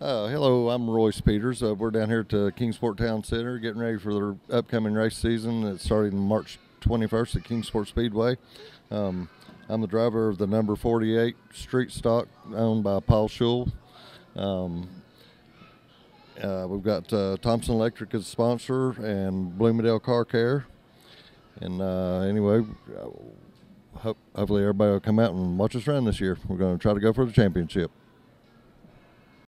Uh, hello, I'm Royce Peters. Uh, we're down here at the Kingsport Town Center getting ready for the upcoming race season. It's starting March 21st at Kingsport Speedway. Um, I'm the driver of the number 48 Street Stock owned by Paul Schull. Um, uh, we've got uh, Thompson Electric as sponsor and Bloomingdale Car Care. And anyway, hopefully everybody will come out and watch us run this year. We're going to try to go for the championship.